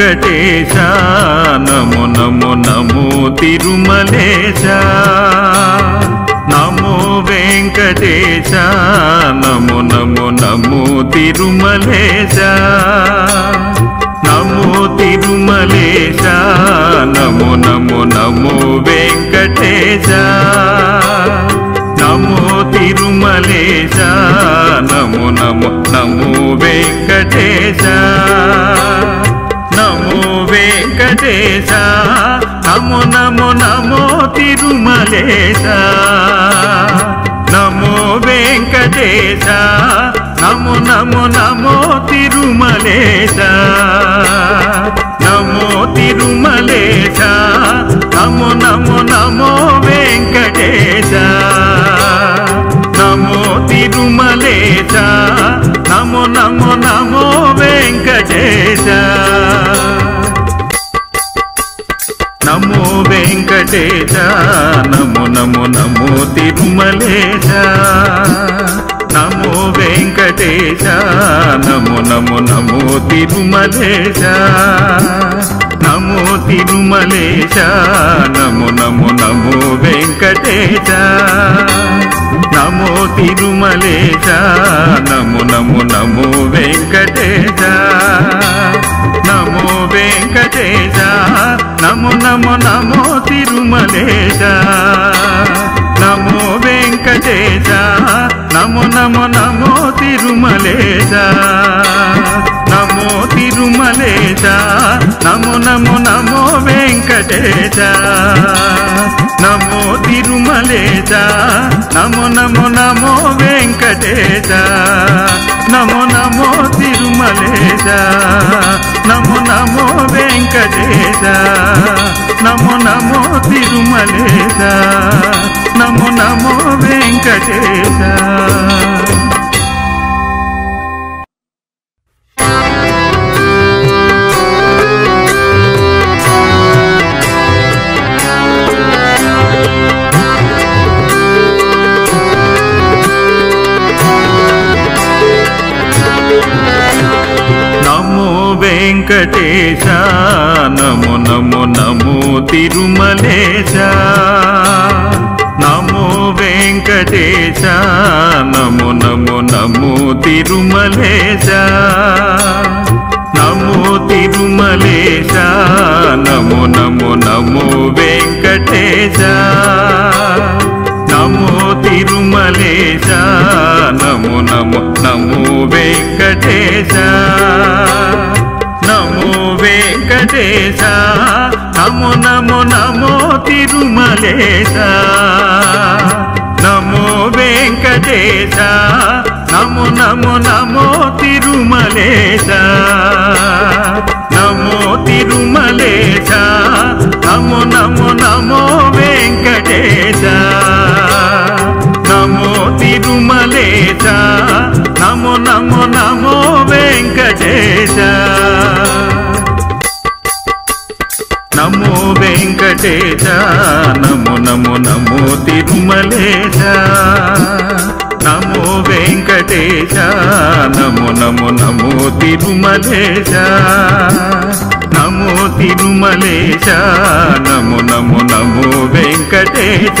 Venkatesha నమో నమో నమో Tirumalesha. నమో Venkatesha నమో నమో నమో Tirumalesha. నమో Tirumalesha నమో నమో నమో Venkatesha. నమో Tirumalesha నమో నమో నమో Venkatesha. నమో Venkatesha నమో నమో నమో Tirumalesha. నమో Venkatesha నమో నమో నమో Tirumalesha. నమో Tirumalesha నమో నమో నమో Venkatesha. నమో Tirumalesha నమో నమో నమో Venkatesha. నమో Venkatesha నమో నమో నమో Tirumalesha. నమో Venkatesha నమో నమో నమో Tirumalesha. నమో Tirumalesha నమో నమో నమో Venkatesha. నమో Tirumalesha నమో నమో నమో Venkatesha. నమో Venkatesha నమో నమో నమో Tirumalesha. నమో Venkatesha. నమో నమో నమో Tirumalesha నమో Tirumalesha నమో నమో నమో Venkatesha నమో Tirumalesha నమో నమో నమో Venkatesha నమో నమో Tirumalesha నమో నమో Venkatesha నమో నమో Tirumalesha నమో నమో Venkatesha. నమో Venkatesha నమో నమో నమో Tirumalesha నమో Venkatesha నమో నమో నమో Tirumalesha నమో Tirumalesha నమో నమో నమో Venkatesha నమో Tirumalesha నమో నమో నమో Venkatesha నమో Venkatesha. నమో నమో నమో Tirumalesha. నమో Venkatesha. నమో నమో నమో Tirumalesha. నమో Tirumalesha. నమో నమో నమో Venkatesha. నమో Tirumalesha. నమో నమో నమో Venkatesha Venkatesha నమో నమో నమో Tirumalesha. నమో Venkatesha నమో నమో నమో Tirumalesha. నమో Tirumalesha నమో నమో నమో Venkatesha.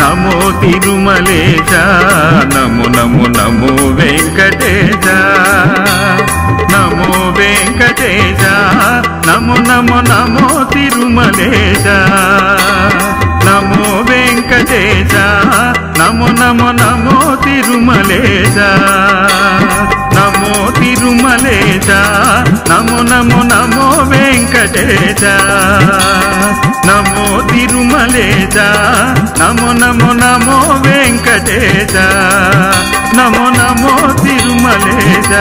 నమో Tirumalesha నమో నమో నమో నమో నమో Tirumalesha నమో Tirumalesha నమో నమో నమో Venkatesha నమో Tirumalesha నమో నమో నమో Venkatesha నమో నమో Tirumalesha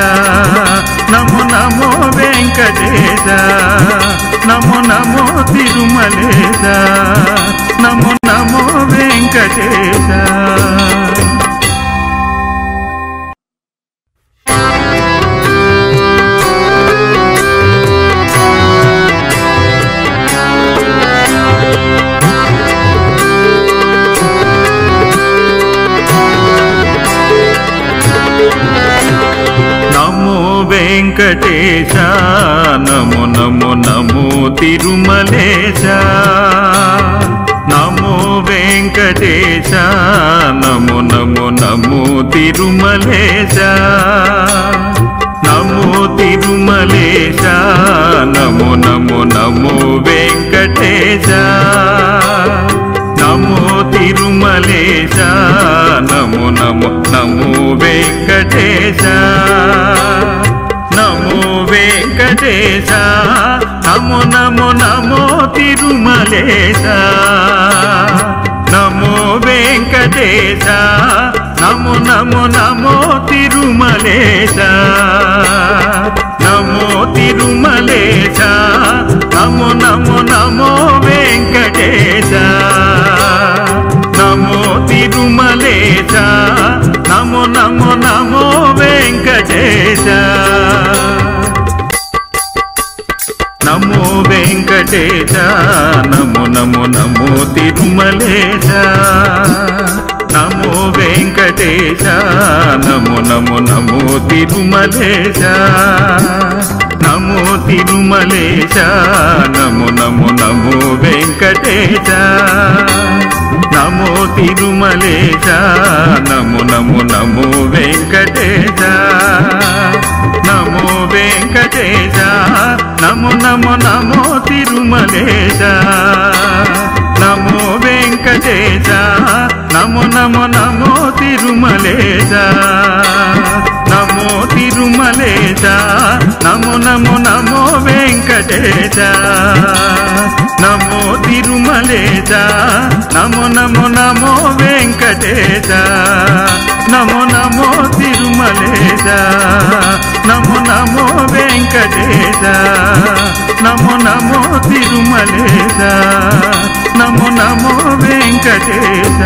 నమో నమో Venkatesha నమో నమో Tirumalesha నమో నమో Venkatesha. Venkatesha నమో నమో నమో Tirumalesha. Venkatesha నము నము నము Tirumalesha. నమో Tirumalesha నము నము నము Venkatesha. నమో Tirumalesha నము నము నము Venkatesha. నమో Venkatesha నము నము నమో Tirumalesha. Venkatesha నమో నమో నమో Tirumalesha. నమో Tirumalesha నమో నమో నమో Venkatesha. నమో Tirumalesha నమో నమో నమో Venkatesha. నమో Venkatesha నమో నమో నమో తిరుమలే Venkatesha నమో నమో నమో Tirumalesha నమో Tirumalesha నమో నమో నమో Venkatesha నమో Tirumalesha నమో నమో నమో Venkatesha నమో Venkatesha నమో నమో నమో Tirumalesha Venkatesha నమో నమో నమో Tirumalesha Tirumalesha నమో నమో నమో Venkatesha నమో Tirumalesha నమో నమో నమో Venkatesha నమో నమో Tirumalesha నమో నమో Venkatesha నమో నమో Tirumalesha నమో నమో Venkatesha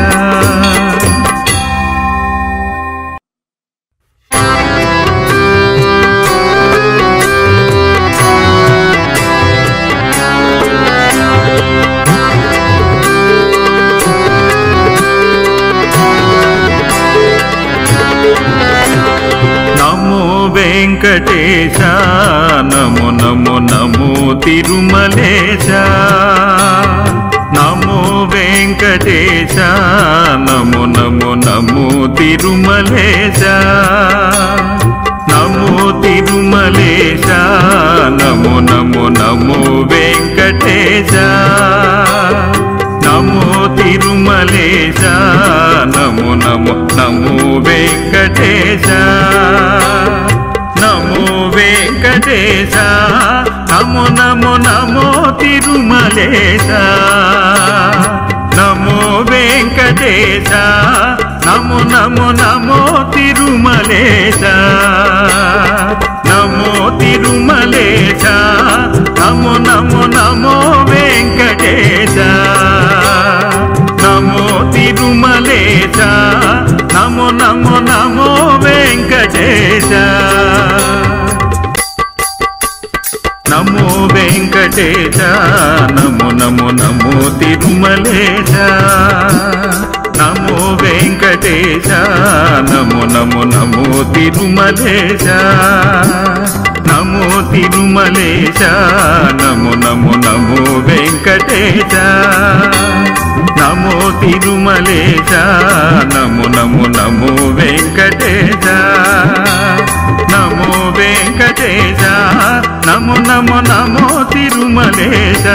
Venkatesha నమో నమో నమో Tirumalesha. నమో Venkatesha నమో నమో నమో Tirumalesha. నమో Tirumalesha నమో నమో నమో Venkatesha. నమో Tirumalesha నమో నమో నమో Venkatesha. Venkatesha నమో నమో నమో Tirumalesha. నమో Venkatesha నమో నమో నమో Tirumalesha. నమో Tirumalesha నమో నమో నమో Venkatesha. నమో Tirumalesha నమో నమో నమో Venkatesha. నమో Venkatesha నమో నమో నమో Tirumalesha. నమో Venkatesha నమో నమో నమో Tirumalesha. నమో Tirumalesha నమో నమో నమో Venkatesha. నమో Tirumalesha నమో నమో నమో Venkatesha. నమో Venkatesha నమో నమో నమో Tirumalesha.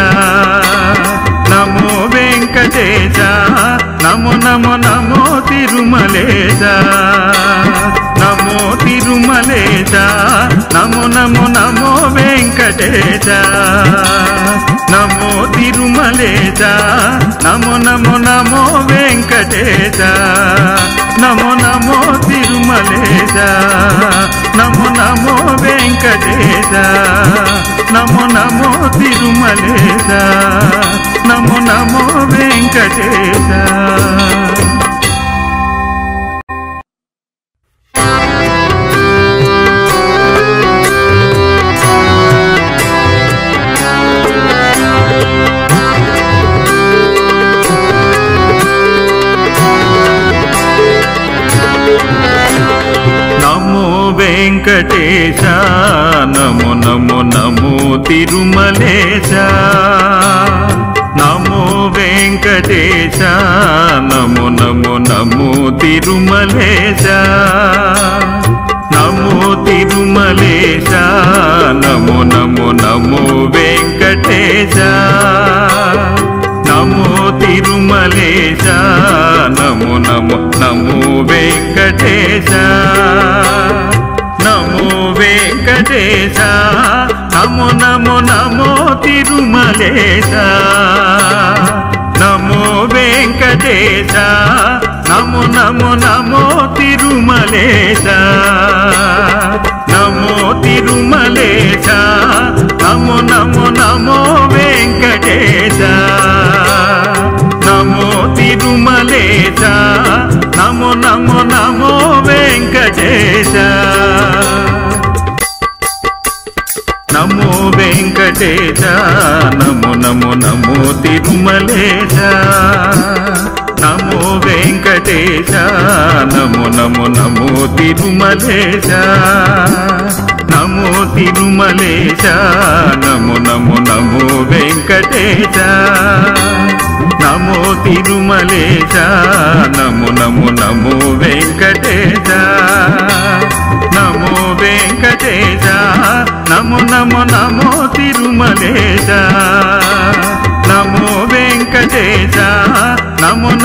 నమో Venkatesha నమో నమో నమో Tirumalesha. నమో నమో Tirumalesha. నమో నమో నమో Venkatesha. నమో Tirumalesha. నమో నమో నమో Venkatesha. నమో నమో Tirumalesha. నమో నమో Venkatesha. నమో నమో Tirumalesha. నమో నమో Venkatesha. Venkatesha నమో నమో నమో Tirumalesha. నమో Venkatesha నమో నమో నమో Tirumalesha. నమో Tirumalesha నమో నమో నమో Venkatesha. నమో Tirumalesha నమో నమో నమో Venkatesha. Venkatesha నమో నమో నమో Tirumalesha. నమో Venkatesha. నమో నమో నమో Tirumalesha. నమో Tirumalesha. నమో నమో నమో Venkatesha. నమో Tirumalesha. నమో నమో నమో Venkatesha. Venkatesha నము నము నమో Tirumalesha. నమో Venkatesha నము నము నమో Tirumalesha. నమో Tirumalesha నము నము నమో Venkatesha. నమో Tirumalesha నము నము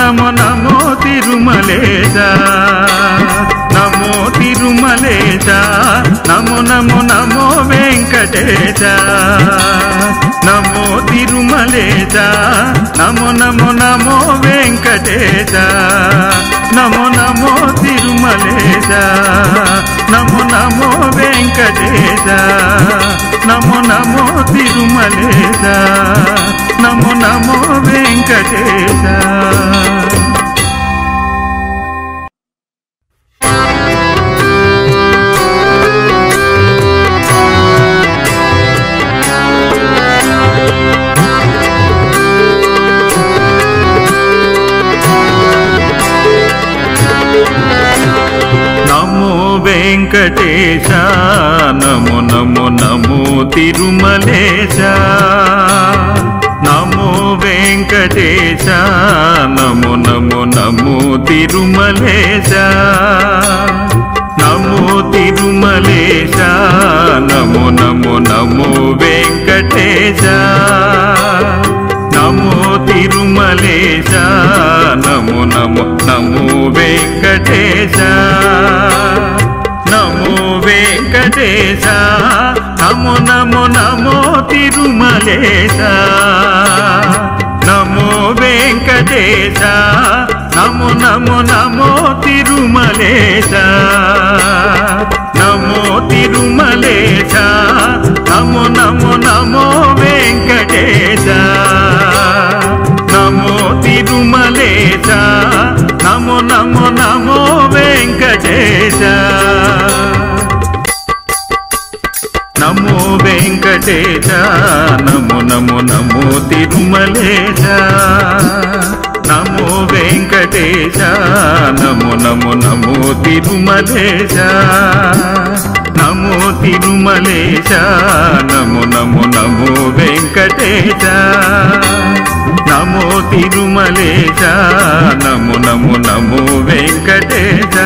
నమో నమో నమో Tirumalesha నమో Tirumalesha నమో నమో నమో Venkatesha నమో Tirumalesha నమో నమో నమో Venkatesha నమో నమో Tirumalesha నమో నమో Venkatesha నమో నమో Tirumalesha నమో నమో Venkatesha. Venkatesha నమో నమో నమో Tirumalesha. నమో Venkatesha నమో నమో నమో Tirumalesha. నమో Tirumalesha నమో నమో నమో Venkatesha. నమో Tirumalesha నమో నమో నమో Venkatesha. నమో Venkatesha నమో నమో నమో Tirumalesha. నమో Venkatesha. నమో నమో నమో Tirumalesha. నమో Tirumalesha. నమో Venkatesha నము నము నమో తిరుమలేజ నమో Venkatesha. నము నము నమో తిరుమలేజ నమో Tirumalesha. నము నము నమో Venkatesha. నమో Tirumalesha నమో నమో నమో Venkatesha.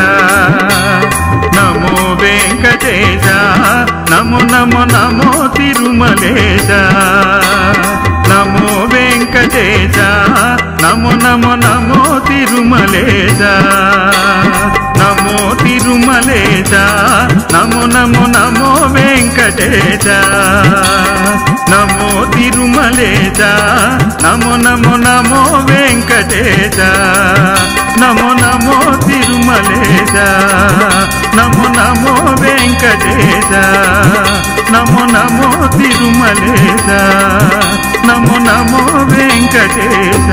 నమో Venkatesha నమో నమో నమో Tirumalesha. నమో Venkatesha నమో నమో నమో Tirumalesha. నమో Tirumalesha నమో నమో నమో Venkatesha. నమో Tirumalesha నమో నమో నమో Venkatesha. నమో నమో Tirumalesha నమో నమో Venkatesha. నమో నమో Tirumalesha నమో నమో Venkatesha.